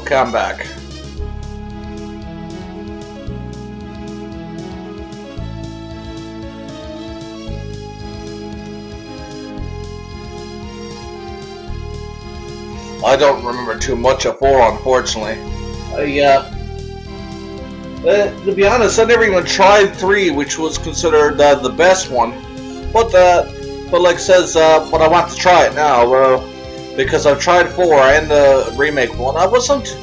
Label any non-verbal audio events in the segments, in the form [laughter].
Okay, I'm back. I don't remember too much of 4, unfortunately. I, uh, uh, to be honest, I never even tried 3, which was considered uh, the best one. But, uh, but like says, uh, but I want to try it now, uh, because I've tried 4 and the remake one. I wasn't,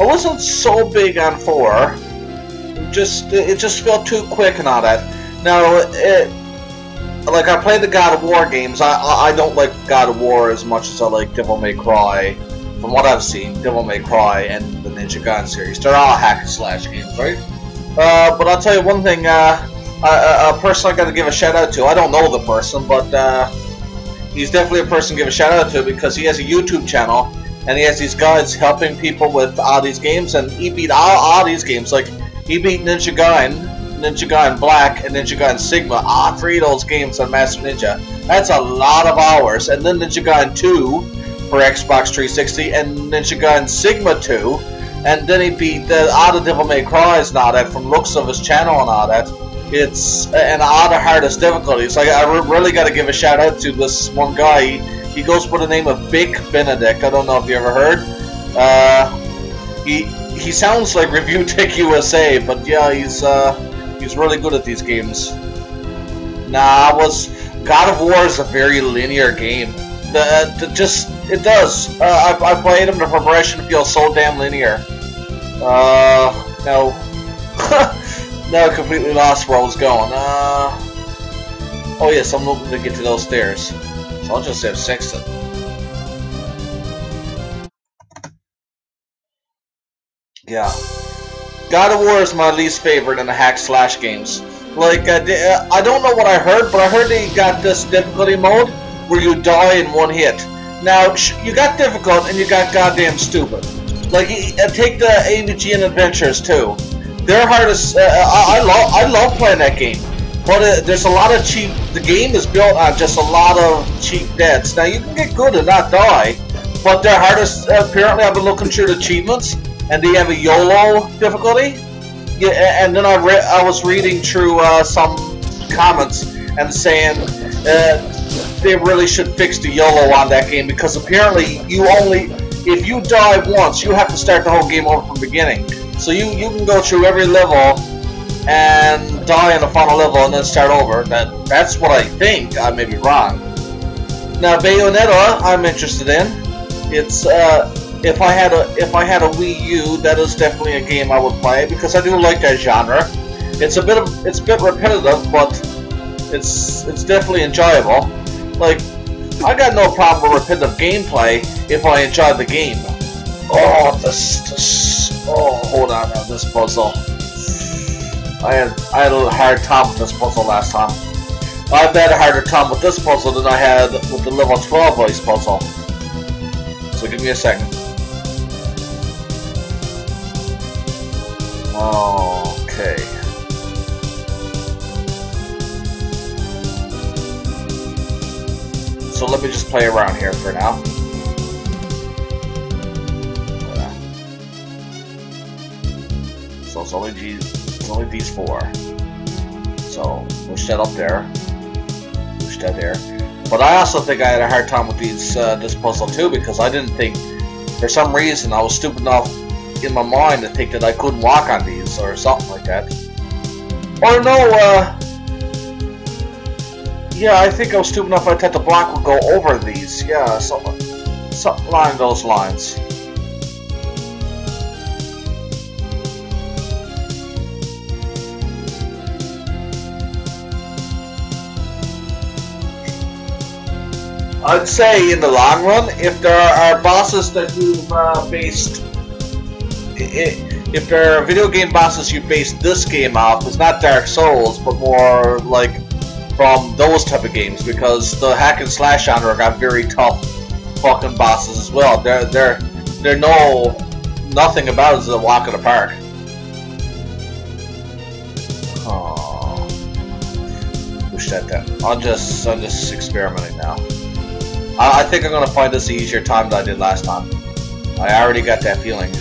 I wasn't so big on 4. Just, it just felt too quick and all that. Now, it, like I played the God of War games. I I don't like God of War as much as I like Devil May Cry. From what I've seen, Devil May Cry and the Ninja Gaiden series, they're all hack and slash games, right? Uh, but I'll tell you one thing. Uh, a, a person I got to give a shout out to. I don't know the person, but uh, he's definitely a person to give a shout out to because he has a YouTube channel and he has these guides helping people with all these games, and he beat all, all these games. Like he beat Ninja Gaiden Ninja Gaiden Black and Ninja Gaiden Sigma. Ah, three of those games on Master Ninja. That's a lot of hours. And then Ninja Gaiden 2 for Xbox 360 and Ninja Gaiden Sigma 2. And then he beat the Out of Devil May Cry and all that from looks of his channel and all that. It's an all the hardest difficulty. So I really got to give a shout out to this one guy. He, goes by the name of Big Benedict. I don't know if you ever heard. Uh, he he sounds like Review [laughs] Tech USA, but yeah, he's uh, He's really good at these games. Nah, I was God of War is a very linear game. The, the just it does. Uh, I, I played him. The progression feels so damn linear. Uh, no. [laughs] now I completely lost where I was going. Uh, oh yes, I'm looking to get to those stairs. So I'll just have Sexton. Yeah. God of War is my least favorite in the hack slash games. Like, uh, uh, I don't know what I heard, but I heard they got this difficulty mode where you die in one hit. Now, you got difficult and you got goddamn stupid. Like, uh, take the AVGN Adventures too. Their hardest. Uh, I, I love I love playing that game, but uh, there's a lot of cheap. The game is built on just a lot of cheap deaths. Now you can get good and not die, but their hardest. apparently, I've been looking through the achievements and they have a YOLO difficulty. Yeah, and then I read, I was reading through uh, some comments and saying uh, they really should fix the YOLO on that game because apparently you only, if you die once, you have to start the whole game over from the beginning. So you you can go through every level and die in the final level and then start over. That that's what I think. I may be wrong. Now Bayonetta, I'm interested in. It's uh, if I had a if I had a Wii U, that is definitely a game I would play because I do like that genre. It's a bit of it's a bit repetitive, but it's it's definitely enjoyable. Like I got no problem with repetitive gameplay if I enjoy the game. Oh, this this oh hold on now this puzzle. I had I had a hard time with this puzzle last time. I've had a harder time with this puzzle than I had with the level 12 voice puzzle. So give me a second. Okay. So let me just play around here for now. It's only these, only these four. So we're set up there, We're set there. But I also think I had a hard time with these uh, this puzzle too because I didn't think, for some reason, I was stupid enough in my mind to think that I couldn't walk on these or something like that. Or no, uh, yeah, I think I was stupid enough I thought the block would go over these. Yeah, something, something along those lines. I'd say in the long run, if there are bosses that you've uh, based if there are video game bosses you base this game off, it's not Dark Souls, but more like from those type of games, because the hack and slash genre got very tough fucking bosses as well. They're they're they're no nothing about it is a walk in the park. Oh, push that down. I'm just I'm just experimenting now. I, I think I'm gonna find this easier time than I did last time. I already got that feeling.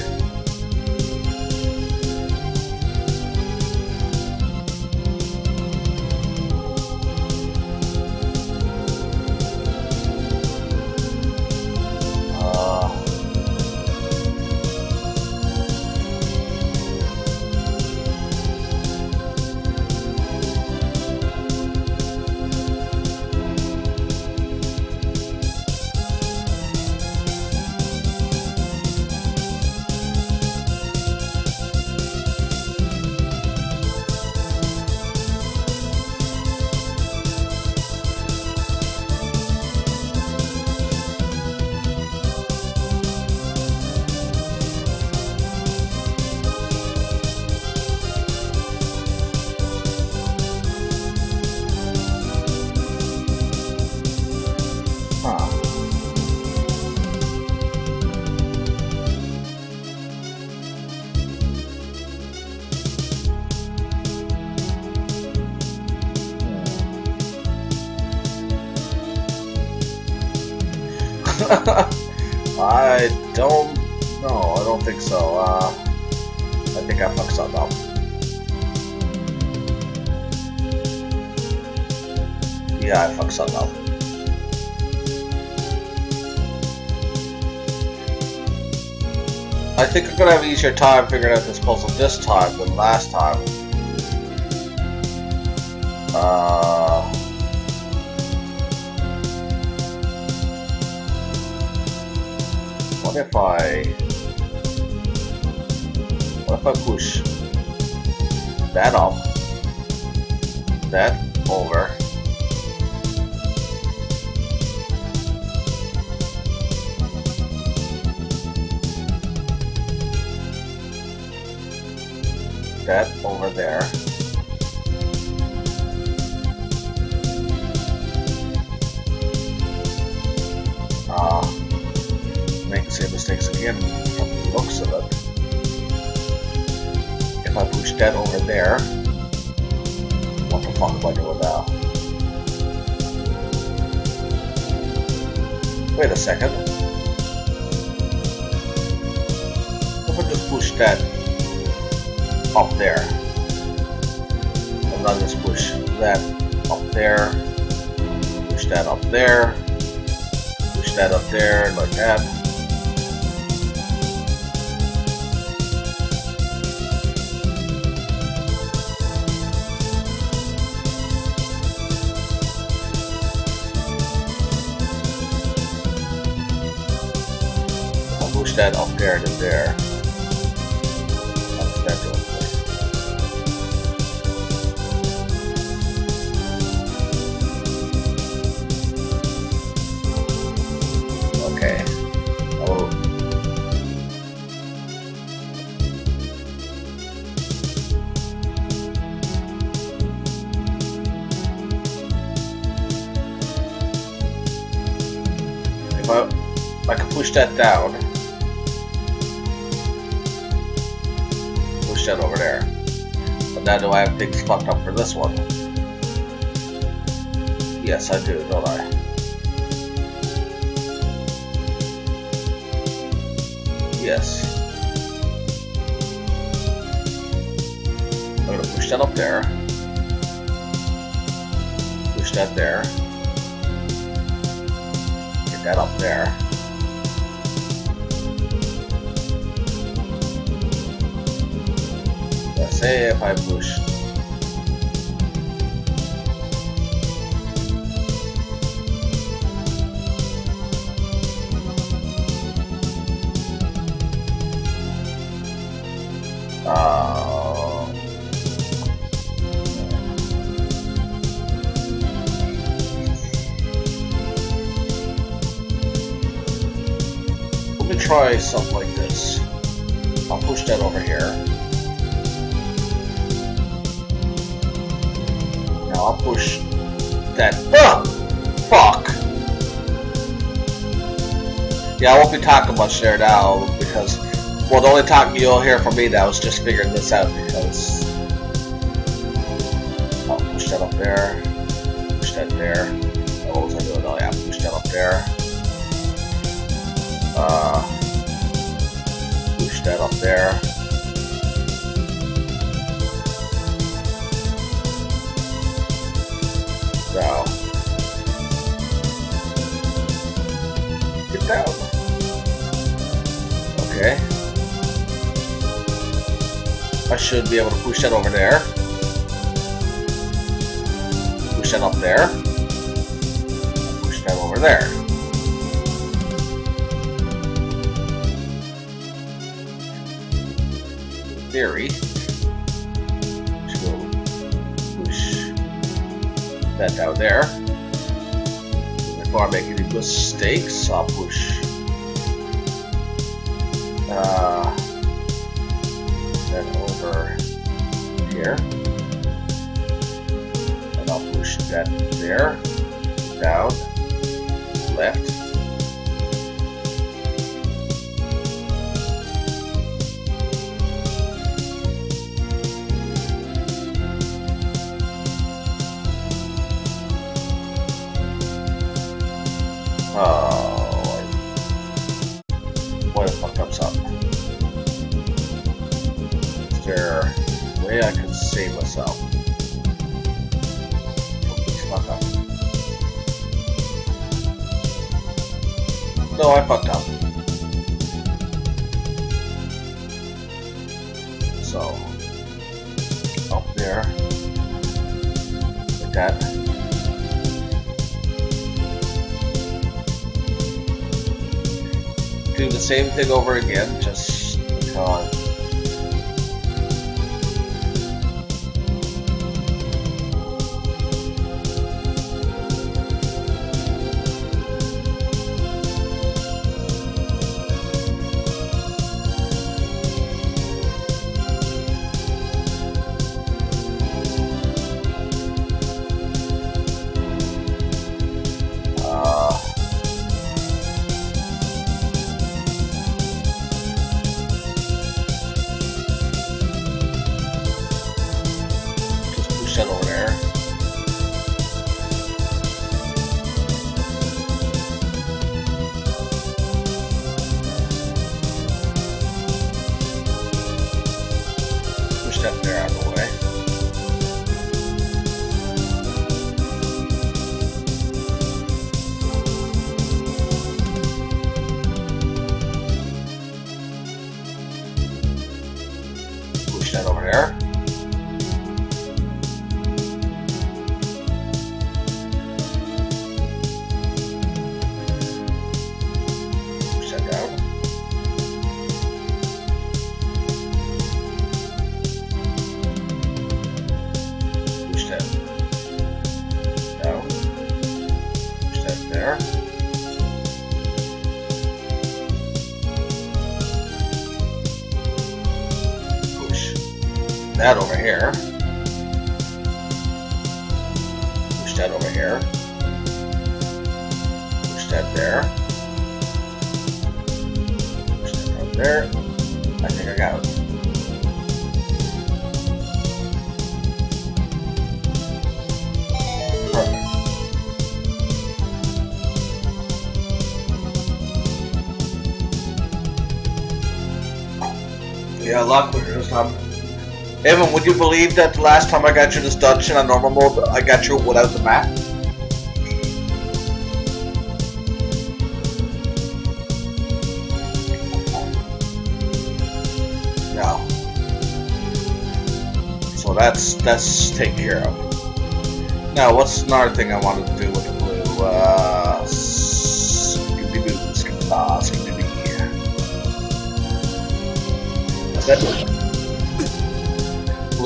An easier time figuring out this puzzle this time than last time. Uh... What if I... What if I push that up, that over, that over there. Ah, make the same mistakes again from the looks of it. If I push that over there, what the fuck am I doing now? Wait a second. If I just push that up there. And then just push that up there, push that up there, push that up there like that. push that up there to there. Push that down. Push that over there. But now do I have things fucked up for this one? Yes, I do, don't I? Yes. I'm gonna push that up there. Push that there. That up there. Let's say if I push much there now because, well, the only talking you'll hear from me now is just figuring this out I should be able to push that over there. Push that up there. Push that over there. theory. Push that down there. Before I make any mistakes, I'll push there, down, Do the same thing over again, Perfect. Yeah, a lot quicker this time. Evan, would you believe that the last time I got you this dungeon on normal mode, I got you without the map? That's taken care of. Now, what's another thing I wanted to do with the blue? Uh,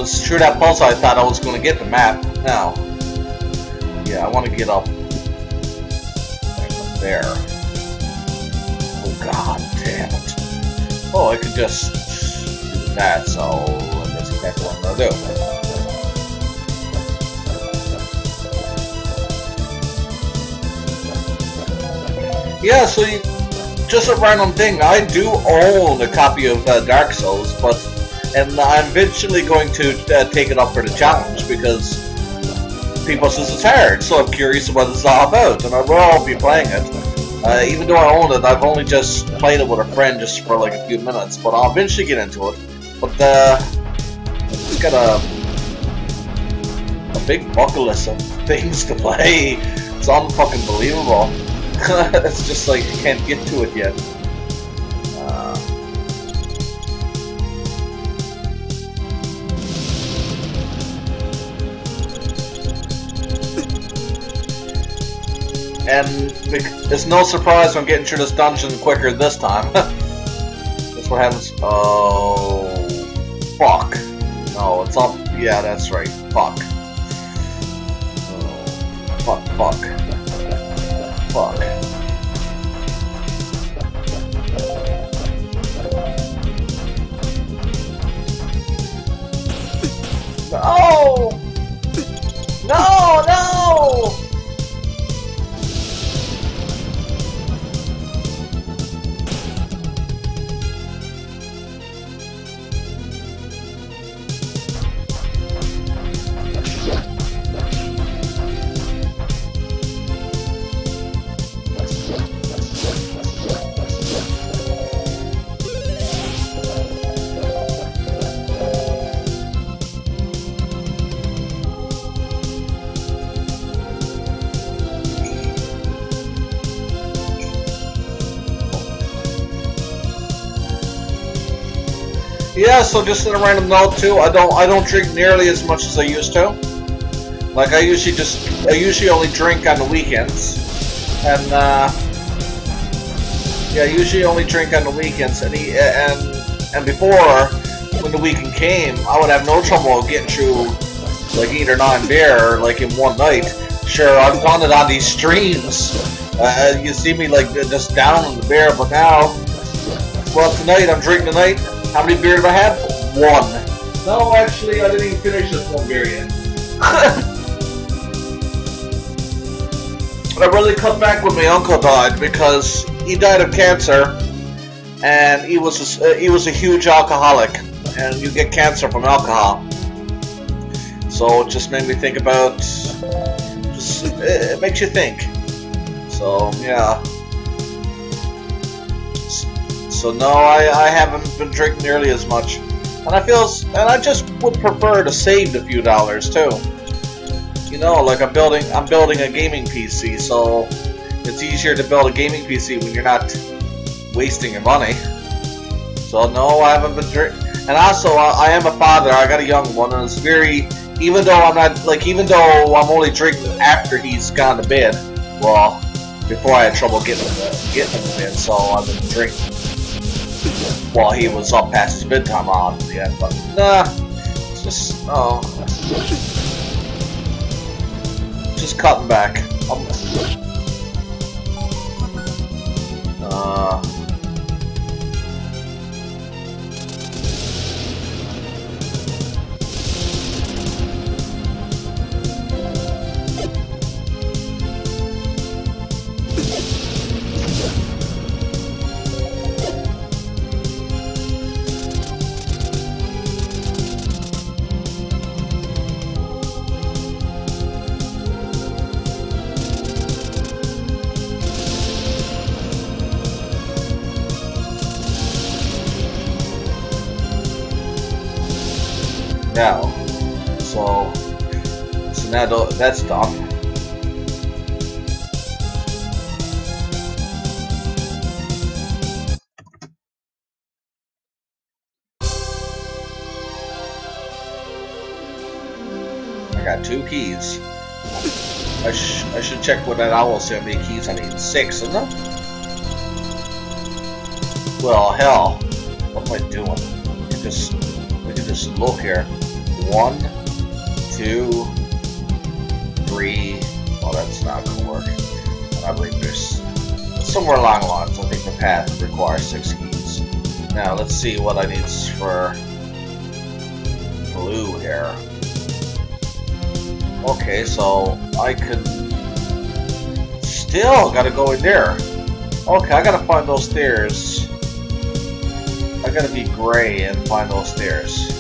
it's true that pulse I thought I was going to get the map. Now, yeah, I want to get up, up there. Oh god damn it. Oh, I could just do that, so that's exactly what I'm going to do. Yeah, so you, just a random thing. I do own a copy of uh, Dark Souls, but and I'm eventually going to uh, take it up for the challenge because people says it's hard. So I'm curious what it's all about, and I will be playing it. Uh, even though I own it, I've only just played it with a friend just for like a few minutes, but I'll eventually get into it. But uh, it's got a a big bucket list of [laughs] things to play. It's unfucking believable. [laughs] it's just like you can't get to it yet. Uh, and it's no surprise I'm getting through this dungeon quicker this time. [laughs] that's what happens. Oh, fuck. No, it's up. Yeah, that's right. Fuck. Yeah, so just in a random note too, I don't I don't drink nearly as much as I used to. Like I usually just I usually only drink on the weekends, and uh, yeah, I usually only drink on the weekends, and he, and and before when the weekend came, I would have no trouble getting through like eight or nine beer like in one night. Sure, I've done it on these streams. Uh, you see me like just down on the beer, but now, well, tonight I'm drinking tonight. How many beers have I had? One. No, actually, I didn't even finish this one beer yet. [laughs] I really cut back when my uncle died because he died of cancer, and he was a, uh, he was a huge alcoholic, and you get cancer from alcohol. So it just made me think about. Just it makes you think. So yeah. So no, I, I haven't been drinking nearly as much. And I feel, and I just would prefer to save a few dollars too. You know, like I'm building, I'm building a gaming PC, so it's easier to build a gaming PC when you're not wasting your money. So no, I haven't been drinking. And also, I, I am a father. I got a young one, and it's very, even though I'm not like, even though I'm only drinking after he's gone to bed. Well, before I had trouble getting him to, getting him to bed, so I've been drinking while he was up past his bedtime end, but nah, just, oh, just cutting back. I'm, uh, now. So, so now that's done. I got two keys. I, sh I should check what that owl said. How many keys I need? Six, isn't? Well, hell. What am I doing? i Just, we can just look here. One, two, three. Well, that's not gonna work. I believe there's somewhere along the lines. I think the path requires six keys. Now let's see what I need for blue here. Okay, so I could still gotta go in there. Okay, I gotta find those stairs. I gotta be gray and find those stairs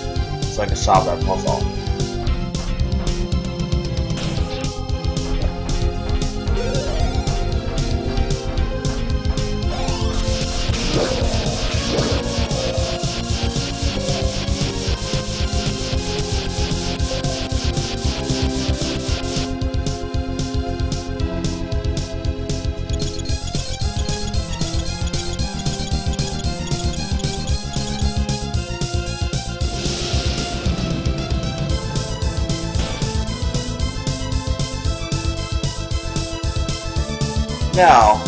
I can solve that puzzle. Now.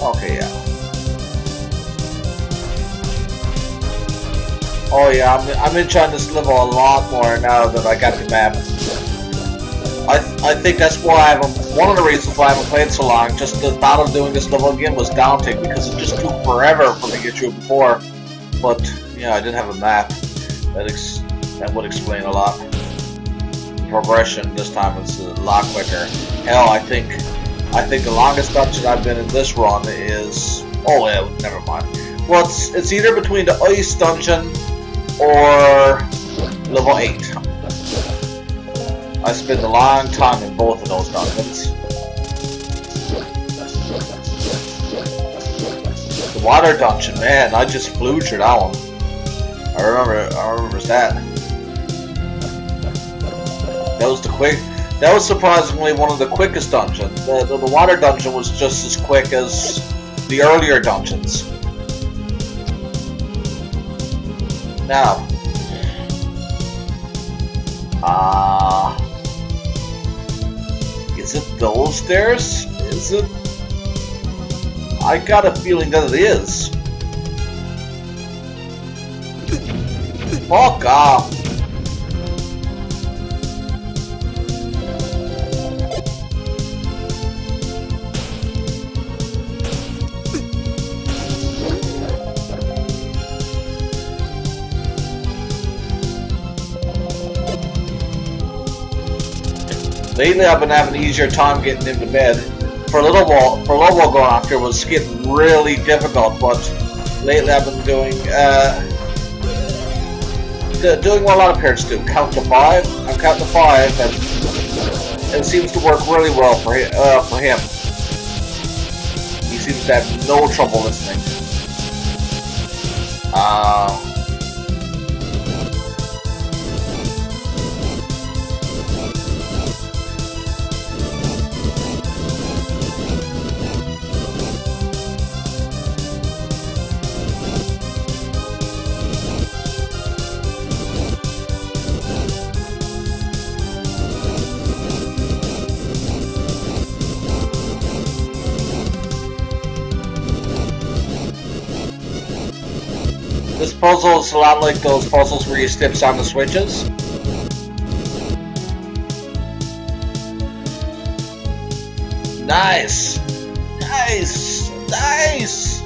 Okay, yeah. Oh yeah, I'm, I'm enjoying this level a lot more now that I got the map. I, I think that's why I haven't, one of the reasons why I haven't played so long, just the thought of doing this level again was daunting because it just took forever for me to get through before. But, yeah, I didn't have a map. That, ex that would explain a lot. Progression this time is a lot quicker. Hell, I think I think the longest dungeon I've been in this run is oh yeah, never mind. Well, it's it's either between the ice dungeon or level eight. I spent a long time in both of those dungeons. The water dungeon, man, I just flew through that one. I remember, I remember that. That was the quick. That was surprisingly one of the quickest dungeons. The, the, the, water dungeon was just as quick as the earlier dungeons. Now. Ah. Uh, is it those stairs? Is it? I got a feeling that it is. Fuck off. Lately, I've been having an easier time getting into bed. For a little while, for a little while going after was getting really difficult, but lately I've been doing uh, doing what a lot of parents do: count to five. I'm counting to five, and it seems to work really well for him, uh, for him. He seems to have no trouble listening. Uh, puzzle is a lot like those puzzles where you steps on the switches. Nice! Nice! Nice!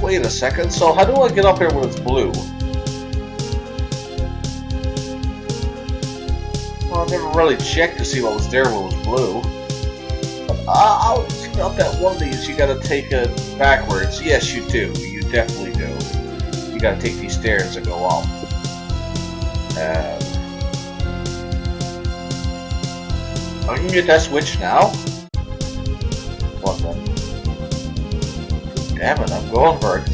Wait a second, so how do I get up here when it's blue? Well, I never really checked to see what was there when it was blue. But uh, I'll that one of these you gotta take it backwards. Yes, you do. You definitely do. You gotta take these stairs and go up. And I can get that switch now? What then? Damn it, I'm going for it.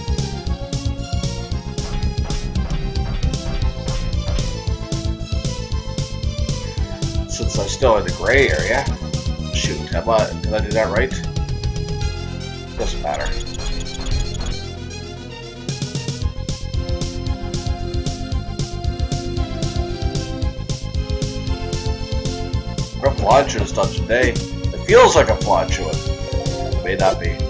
Since I'm still in the gray area. Shoot, have I, did I do that right? Doesn't matter. I'm gonna fly this dungeon today. It feels like I'm flying through it. May not be.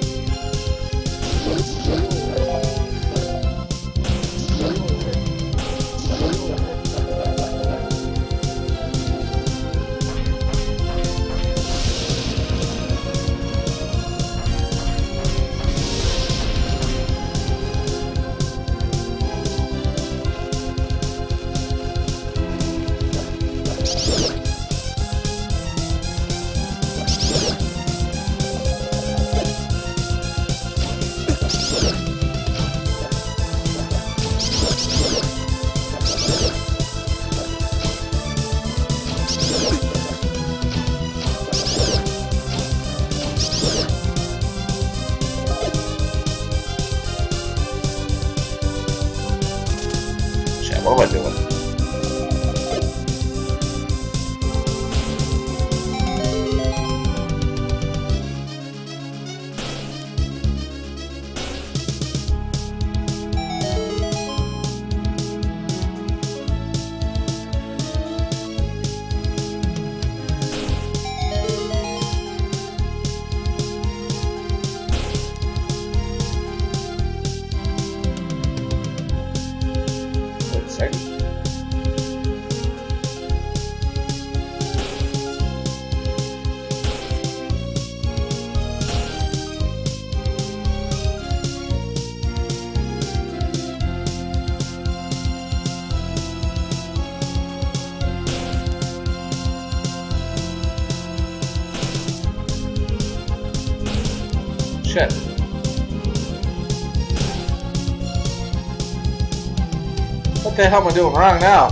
What the hell am I doing wrong now?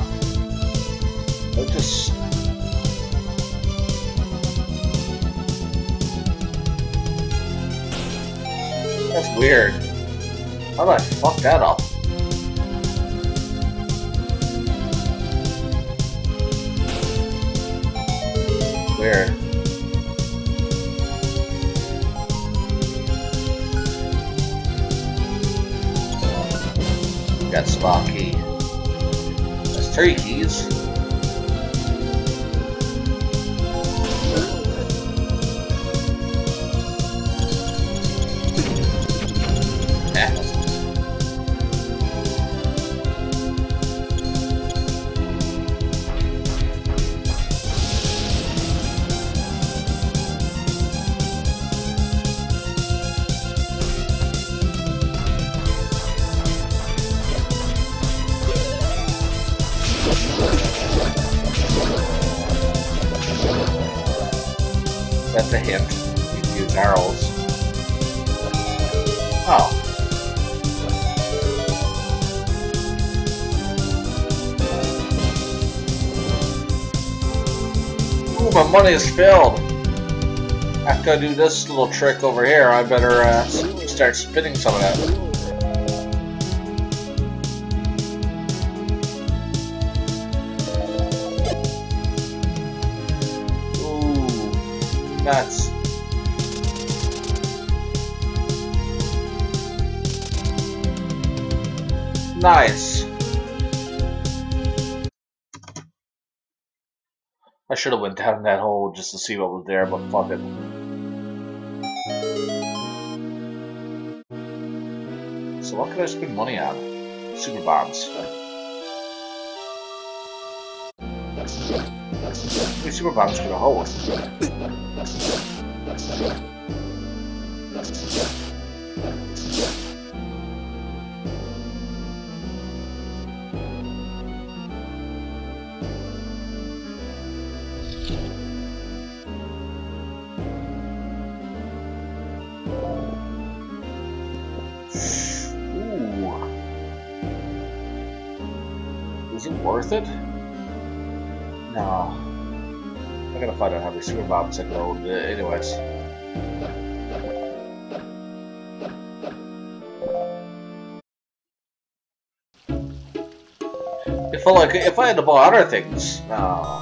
I just... That's weird. How did I fuck that up? Oh. Ooh, my money is filled. After I do this little trick over here, I better uh, start spinning some of that. Nice. I should have went down that hole just to see what was there, but fuck it. So what could I spend money on? Super bombs. Super bombs could I hold? I don't have many super bombs I hold. Uh, anyways. If I like, if I had to buy other things, no.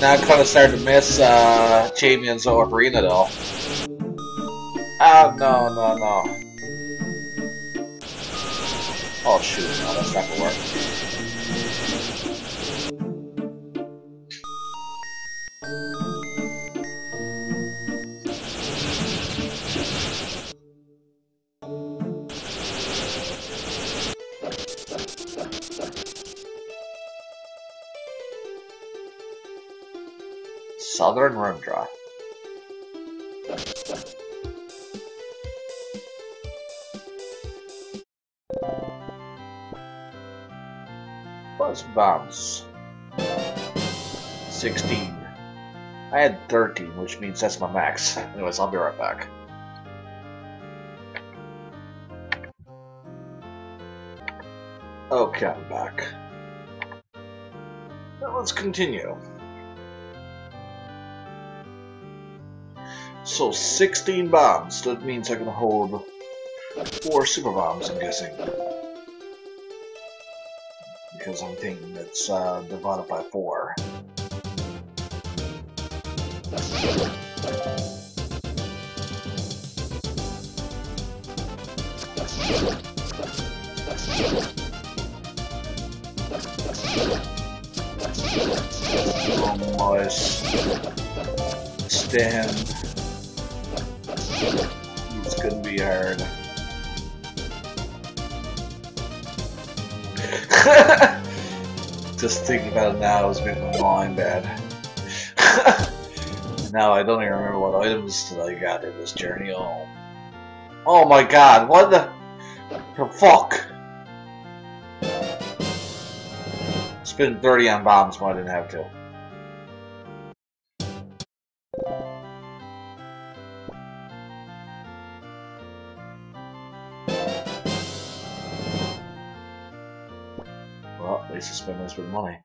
Now I'm kind of started to miss uh, Champions Arena though. Ah, no, no, no. Oh shoot, no, that's not gonna work. Southern Rim Drive. Plus bombs. 16. I had 13, which means that's my max. [laughs] Anyways, I'll be right back. Okay, I'm back. Now let's continue. So 16 bombs. That means I can hold four super bombs, I'm guessing. Because I'm thinking it's uh, divided by four. Almost stand. It's gonna be hard. [laughs] Just thinking about it now is making my mind bad. [laughs] now I don't even remember what items that I got in this journey. Oh, oh my god! What the, the fuck? Spend 30 on bombs when I didn't have to. for the money.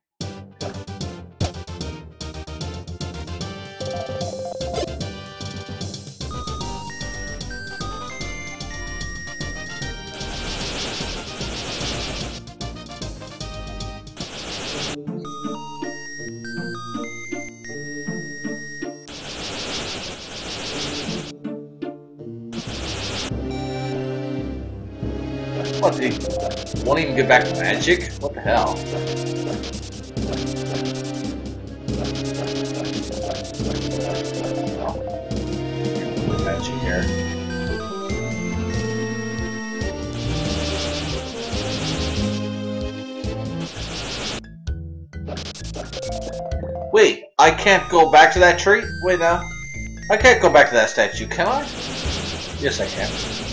What, did he want go back to magic? What the hell? Can't go back to that tree? Wait now. I can't go back to that statue, can I? Yes, I can.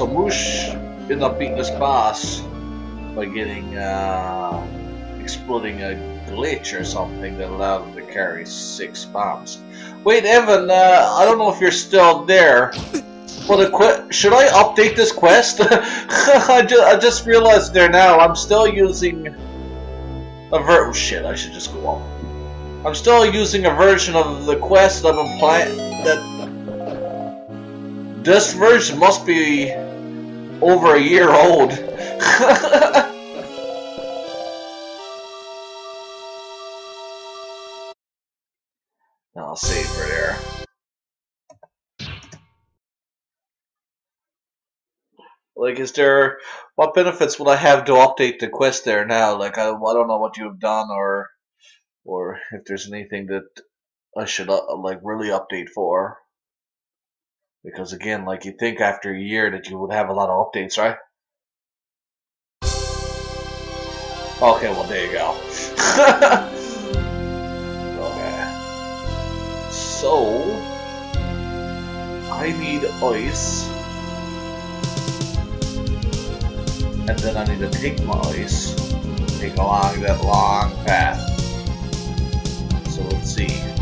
So Moosh ended up beating this boss by getting, uh, exploding a glitch or something that allowed him to carry six bombs. Wait, Evan, uh, I don't know if you're still there. Should I update this quest? [laughs] I, ju I just realized there now. I'm still using a ver- oh, shit, I should just go on. I'm still using a version of the quest that I'm playing that this version must be over a year old. [laughs] I'll save for there. Like, is there what benefits would I have to update the quest there now? Like, I, I don't know what you have done, or or if there's anything that I should uh, like really update for. Because again, like you think after a year that you would have a lot of updates, right? Okay, well there you go. [laughs] okay. So I need ice. And then I need to take my ice, take along that long path. So let's see.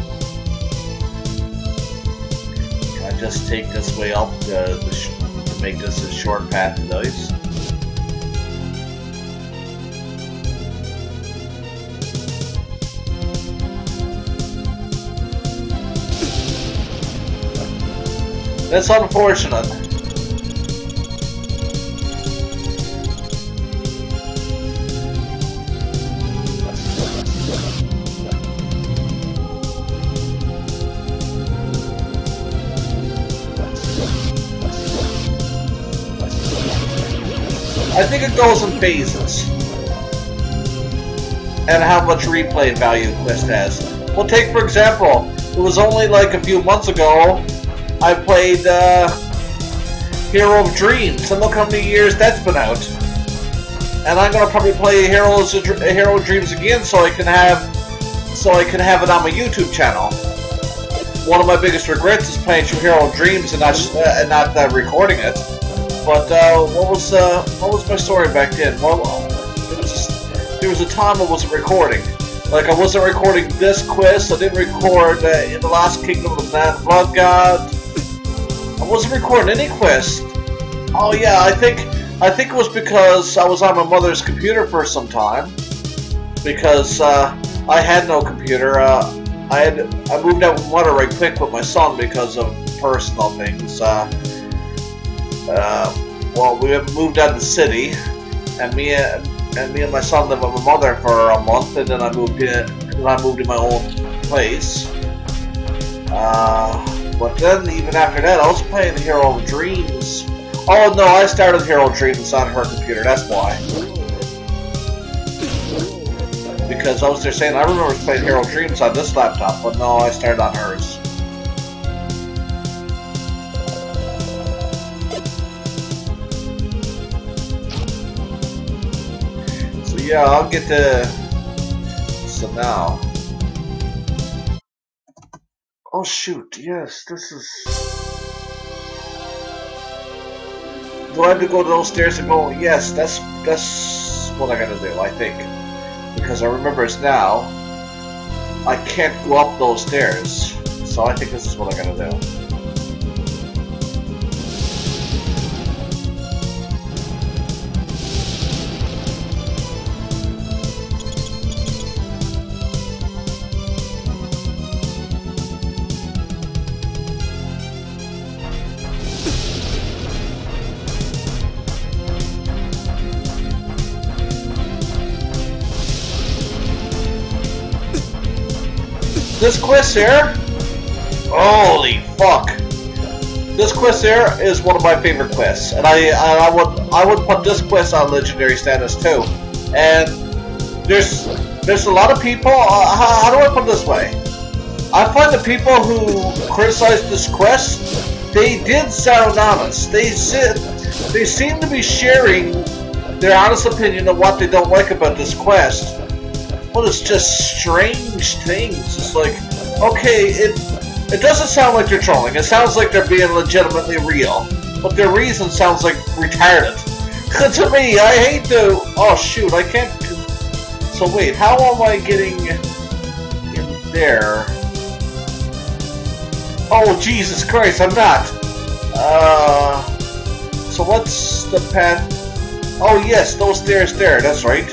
Just take this way up uh, to make this a short path to those. That's unfortunate. In phases. And how much replay value Quest has. Well, take for example, it was only like a few months ago I played uh, Hero of Dreams, and look how many years that's been out. And I'm gonna probably play Heroes of, Hero of Dreams again, so I can have so I can have it on my YouTube channel. One of my biggest regrets is playing through Hero of Dreams and not uh, and not uh, recording it. But uh, what was uh, what was my story back then? Well, there was, a, there was a time I wasn't recording. Like I wasn't recording this quest. I didn't record uh, in the Last Kingdom of Man Blood God. I wasn't recording any quest. Oh yeah, I think I think it was because I was on my mother's computer for some time. Because uh, I had no computer. Uh, I had I moved out with right quick with my son because of personal things. Uh, uh, well, we moved out of the city, and me and, and me and my son lived with my mother for a month, and then I moved in. And I moved in my own place. Uh, but then even after that, I was playing Hero Dreams. Oh no, I started Hero Dreams on her computer. That's why. Because I was there saying I remember playing Hero Dreams on this laptop, but no, I started on hers. Yeah, I'll get the... So now... Oh shoot, yes, this is... Do I have to go to those stairs and go? Yes, that's that's what I gotta do, I think. Because I remember it's now, I can't go up those stairs. So I think this is what I gotta do. This quest here, holy fuck. This quest here is one of my favorite quests, and I, I, I would I would put this quest on legendary status too. And there's there's a lot of people. Uh, how, how do I put this way? I find the people who criticize this quest, they did sound honest. They said they seem to be sharing their honest opinion of what they don't like about this quest. It's just strange things. It's like, okay, it it doesn't sound like they're trolling. It sounds like they're being legitimately real. But their reason sounds like retarded. [laughs] to me, I hate to... Oh, shoot, I can't... So wait, how am I getting in there? Oh, Jesus Christ, I'm not. Uh... So what's the path? Oh, yes, those stairs there, that's right.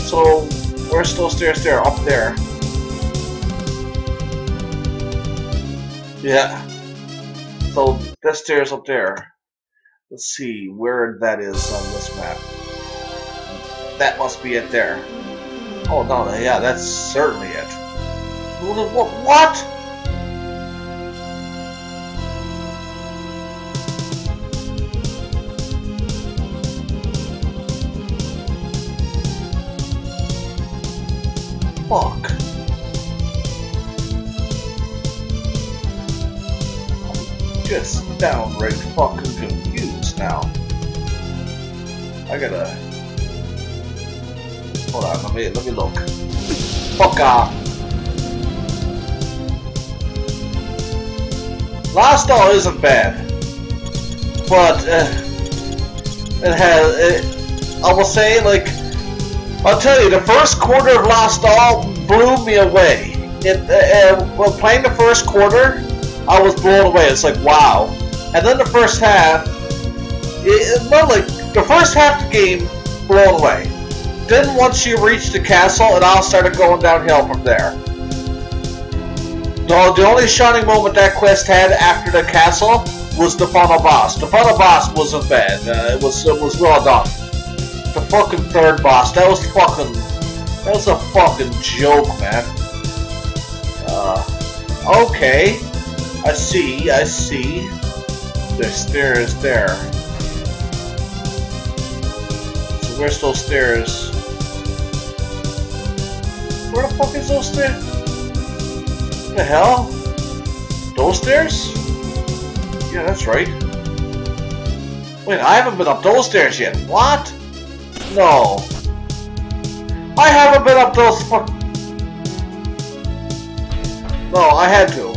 So, where's those stairs there? Up there. Yeah. So that stairs up there. Let's see where that is on this map. That must be it there. Oh no, yeah, that's certainly it. What? Fuck. just downright fucking confused now. I gotta... Hold on, let me, let me look. Fuck off! Last Doll isn't bad. But, uh, it has, it, I will say, like, I'll tell you, the first quarter of Lost All blew me away. It, uh, uh, well, playing the first quarter, I was blown away. It's like, wow. And then the first half, it, not like, the first half of the game, blown away. Then once you reach the castle, it all started going downhill from there. The, the only shining moment that quest had after the castle was the final boss. The final boss wasn't bad. Uh, it was it was well done. The fucking third boss, that was fucking, that was a fucking joke, man. Uh, okay. I see, I see. The stairs there. So where's those stairs? Where the fuck is those stairs? The hell? Those stairs? Yeah, that's right. Wait, I haven't been up those stairs yet. What? No. I haven't been up those fuck... No, I had to.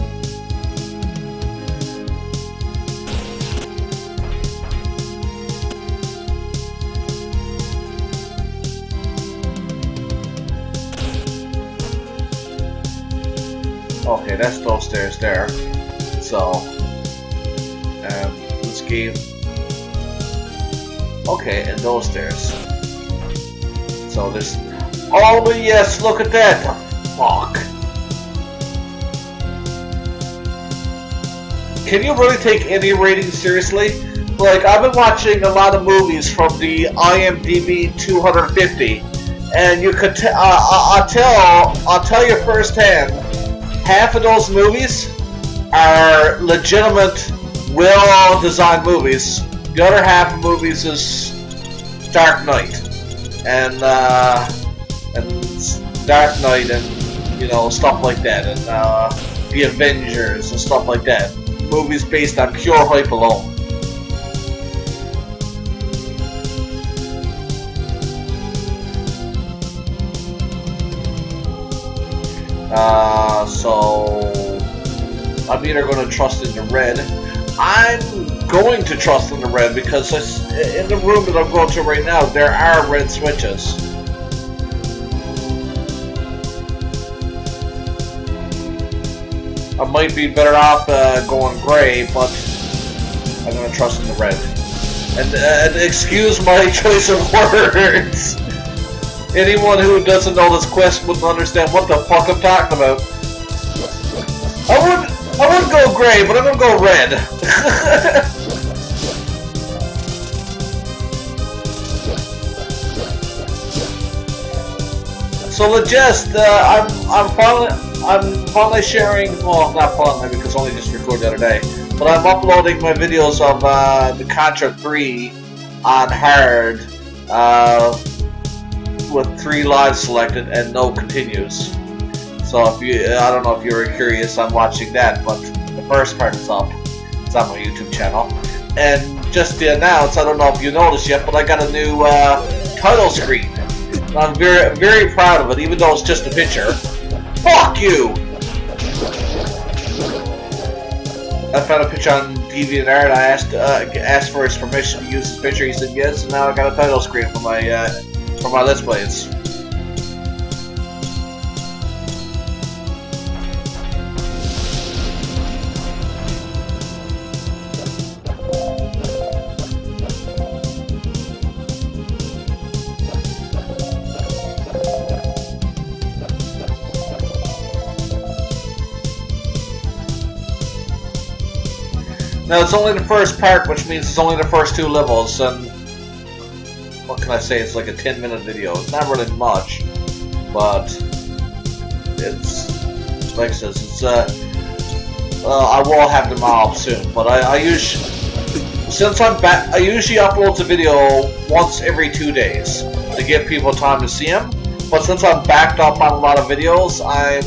Okay, that's those stairs there. So, um, this game. Okay, and those stairs. So this. Oh yes, look at that. Fuck. Can you really take any rating seriously? Like I've been watching a lot of movies from the IMDb 250, and you could. T- uh, I'll tell. I'll tell you firsthand half of those movies are legitimate, well-designed movies. The other half of movies is Dark Knight and uh, and Dark Knight and you know stuff like that, and uh, the Avengers and stuff like that. Movies based on pure hype alone. Uh, so I'm either going to trust in the red. I'm going to trust in the red because in the room that I'm going to right now, there are red switches. I might be better off uh, going gray, but I'm going to trust in the red. And, uh, and excuse my [laughs] choice of words. Anyone who doesn't know this quest wouldn't understand what the fuck I'm talking about. I would I would go gray, but I'm gonna go red. [laughs] so the gist, uh, I'm I'm finally I'm finally sharing, well, not finally because only just recorded the other day, but I'm uploading my videos of uh, the Contra 3 on hard uh, with three lives selected and no continues. So if you, I don't know if you were curious on watching that, but the first part is up. It's on my YouTube channel. And just to announce, I don't know if you noticed yet, but I got a new uh, title screen. I'm very, very proud of it, even though it's just a picture. Fuck you! I found a picture on DeviantArt. I asked uh, asked for his permission to use the picture. He said yes, and now I got a title screen for my uh, for my Let's Plays. Now it's only the first part, which means it's only the first two levels, and what can I say? It's like a 10 minute video. It's not really much, but it's like I it's uh, uh I will have them all soon. But I, I use since I'm back, I usually upload a video once every two days to give people time to see them. But since I'm backed up on a lot of videos, I'm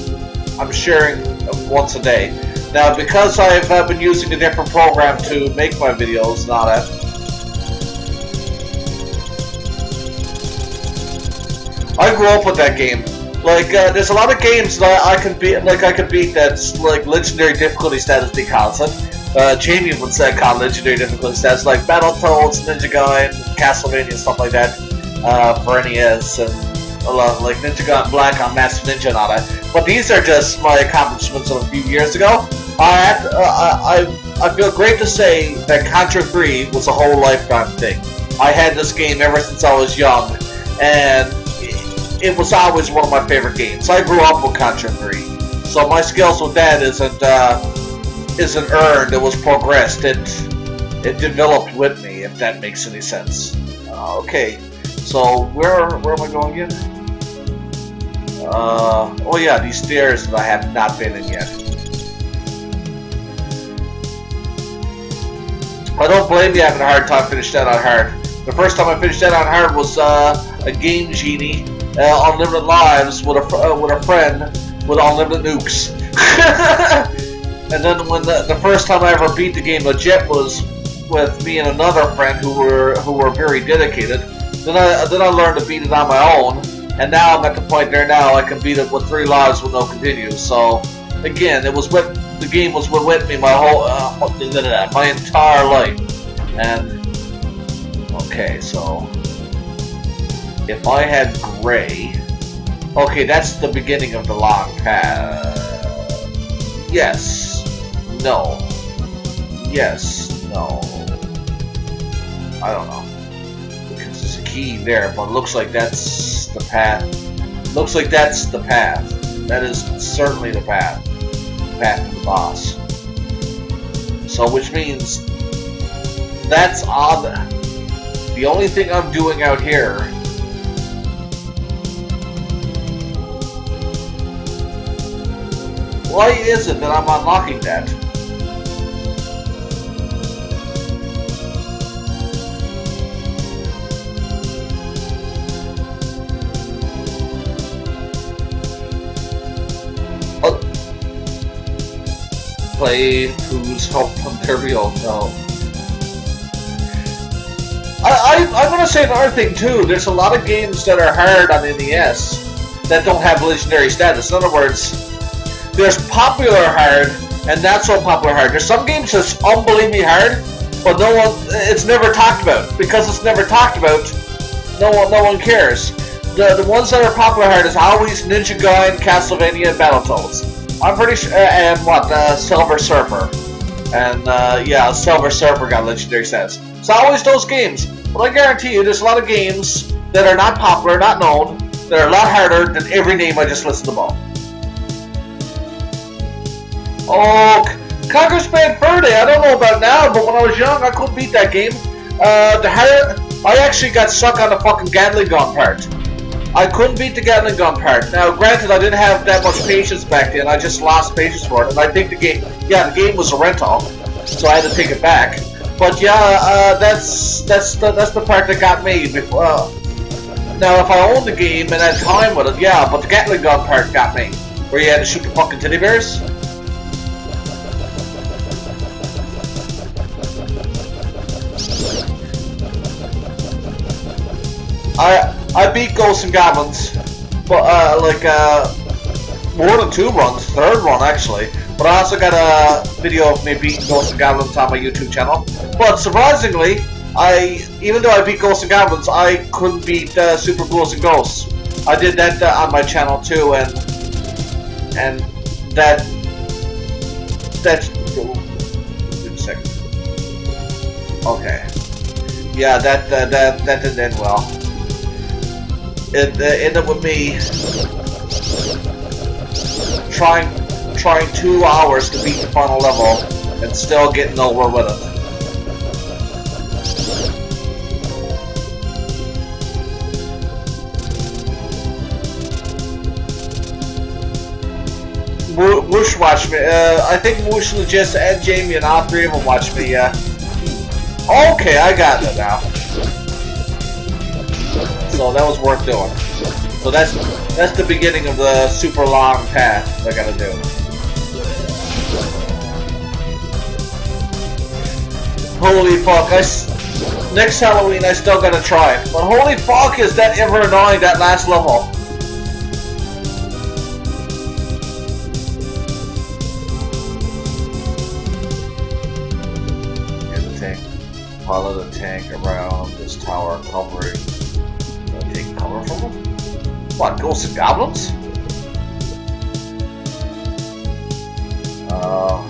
I'm sharing once a day. Now, because I've uh, been using a different program to make my videos, not it. I grew up with that game. Like, uh, there's a lot of games that I can beat, like I could beat that's like legendary difficulty status they calls it. Uh, Jamie would say call legendary difficulty status, like Battletoads, Ninja Gaiden, Castlevania, stuff like that, uh, for NES, and a lot like Ninja Gaiden Black on Master Ninja and all that. But these are just my accomplishments of a few years ago. I, uh, I, I feel great to say that Contra 3 was a whole lifetime thing. I had this game ever since I was young, and it was always one of my favorite games. I grew up with Contra 3, so my skills with that isn't uh, isn't earned. It was progressed. It it developed with me, if that makes any sense. Uh, okay, so where where am I going again? Uh, oh yeah, these stairs that I have not been in yet. I don't blame you having a hard time finishing that on hard. The first time I finished that on hard was uh, a Game Genie, uh, Unlimited Lives, with a, uh, with a friend with unlimited nukes. [laughs] and then when the, the first time I ever beat the game legit was with me and another friend who were who were very dedicated. Then I then I learned to beat it on my own, and now I'm at the point there now I can beat it with three lives with no continues. So again, it was with the game was with me my whole uh, my entire life. And okay, so if I had gray, okay, that's the beginning of the long path. Yes, no, yes, no. I don't know because there's a key there, but looks like that's the path. Looks like that's the path. That is certainly the path path to the boss. So, which means that's odd. The only thing I'm doing out here Why is it that I'm unlocking that? Play who's help Ontario no. I, I, I'm gonna say another thing too. There's a lot of games that are hard on NES that don't have legendary status. In other words, there's popular hard and not so popular hard. There's some games that's unbelievably hard, but no one it's never talked about. Because it's never talked about, no one no one cares. The the ones that are popular hard is always Ninja Gaiden, Castlevania, and Battletoads. I'm pretty sure, uh, and what, uh, Silver Surfer. And, uh, yeah, Silver Surfer got legendary status. So always those games. But I guarantee you, there's a lot of games that are not popular, not known, that are a lot harder than every name I just listed all. Oh, Conker's Bad Fur I don't know about now, but when I was young, I couldn't beat that game. Uh, the I actually got stuck on the fucking Gatling gun part. I couldn't beat the Gatling gun part. Now, granted, I didn't have that much patience back then. I just lost patience for it, and I think the game, yeah, the game was a rental, so I had to take it back. But yeah, uh, that's that's the that's the part that got me. Before, uh, now, if I owned the game and had time with it, yeah, but the Gatling gun part got me, where you had to shoot the fucking teddy bears. I I beat Ghosts and Goblins, but uh, like uh, more than two runs, third run actually. But I also got a video of me beating Ghosts and Goblins on my YouTube channel. But surprisingly, I even though I beat Ghosts and Goblins, I couldn't beat uh, Super Ghouls and Ghosts. I did that uh, on my channel too, and and that that's. Wait second. Okay. Yeah, that that that, that didn't end well it uh, ended up with me trying trying two hours to beat the final level and still getting nowhere with it. Moosh watched me. Uh, I think Moosh, Legis, and Jamie and all three of them watched me. Yeah. Okay, I got it now so that was worth doing. So that's that's the beginning of the super long path I gotta do. Holy fuck, I next Halloween I still gotta try it. But holy fuck is that ever annoying, that last level. Follow the tank around what, ghosts and goblins? Uh,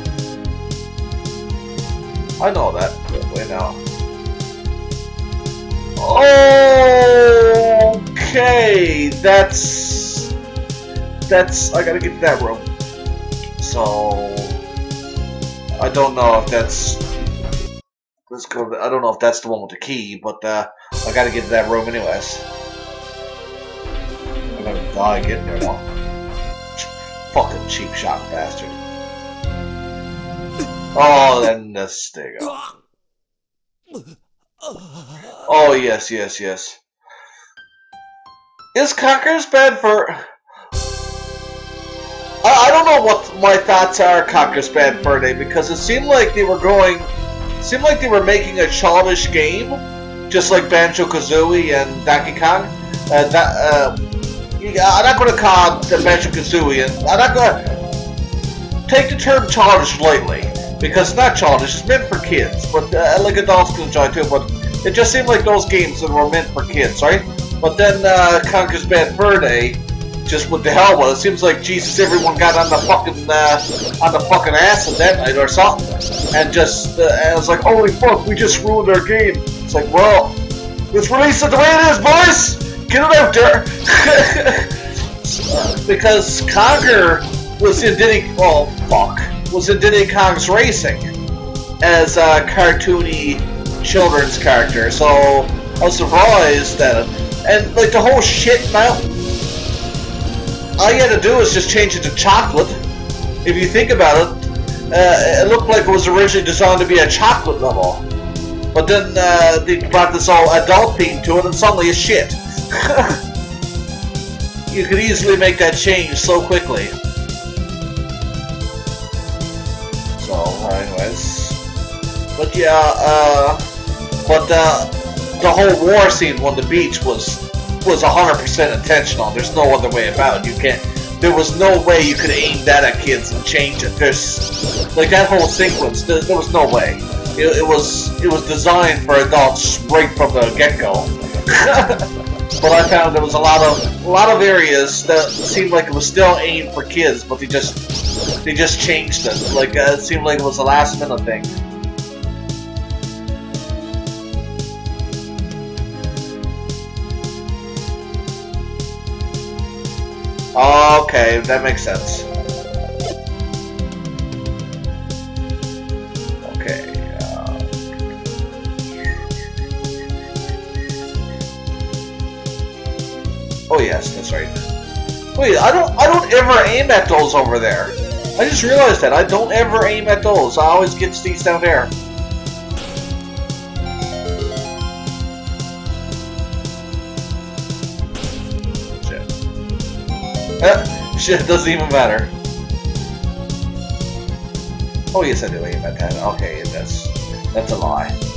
I know that. Wait now. Okay, that's that's. I gotta get to that room. So I don't know if that's. Let's go. I don't know if that's the one with the key, but uh, I gotta get to that room anyways gonna die getting there. Fucking cheap shot bastard. Oh, then the there you go. Oh, yes, yes, yes. Is Conker's Bad Fur... I, I don't know what my thoughts are Conker's Bad Fur Day, because it seemed like they were going... seemed like they were making a childish game, just like Banjo-Kazooie and Donkey Kong. Uh, that, uh, I'm not going to call the Banjo Kazooie. I'm not going to take the term childish lightly because it's not childish. It's meant for kids, but uh, like adults can enjoy too. But it just seemed like those games that were meant for kids, right? But then uh, Conker's Bad Fur Day just what the hell was. It seems like Jesus, everyone got on the fucking uh, on the fucking acid that night or something, and just uh, and it's like, holy fuck, we just ruined our game. It's like, well, let's release it the way it is, boys. Get it out there! [laughs] because Conker was in Diddy... Oh, fuck. Was in Diddy Kong's Racing as a cartoony children's character. So, I was surprised that... And, like, the whole shit mountain... All you had to do was just change it to chocolate. If you think about it, uh, it looked like it was originally designed to be a chocolate level. But then uh, they brought this all adult theme to it, and suddenly it's shit. [laughs] you could easily make that change so quickly. So, anyways. But yeah, uh, but the, the whole war scene on the beach was was 100% intentional. There's no other way about it. You can't, there was no way you could aim that at kids and change it. There's, like that whole sequence, there, there was no way. It, it was, it was designed for adults right from the get-go. [laughs] but I found there was a lot of a lot of areas that seemed like it was still aimed for kids, but they just they just changed it. Like uh, it seemed like it was a last minute thing. Okay, that makes sense. Oh yes, that's right. Wait, I don't I don't ever aim at those over there. I just realized that. I don't ever aim at those. I always get these down there. Shit. [laughs] Shit, doesn't even matter. Oh yes I do aim at that. Okay, that's that's a lie.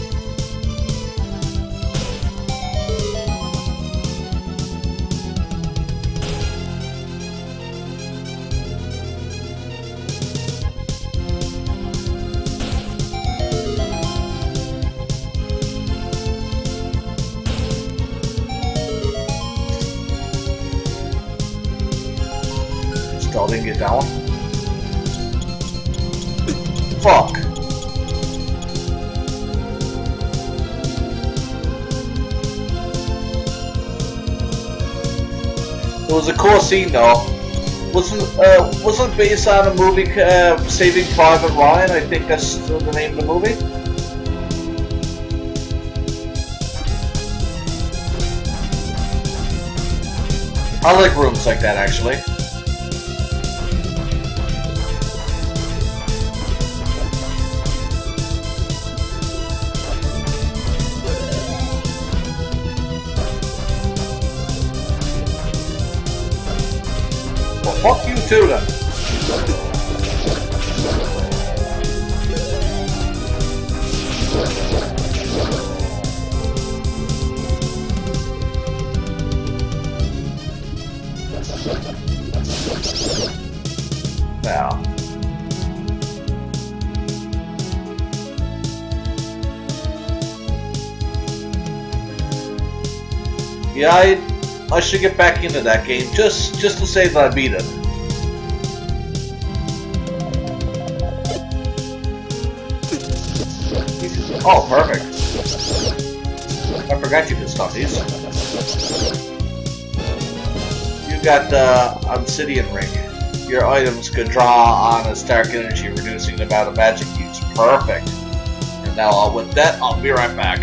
It was a cool scene though. Wasn't uh, wasn't based on a movie uh, Saving Private Ryan? I think that's still the name of the movie. I like rooms like that actually. Then. Now. Yeah, I, I should get back into that game just just to say that I beat it. You got the Obsidian Ring. Your items could draw on its dark energy, reducing the amount of magic used. Perfect. And now, uh, with that, I'll be right back.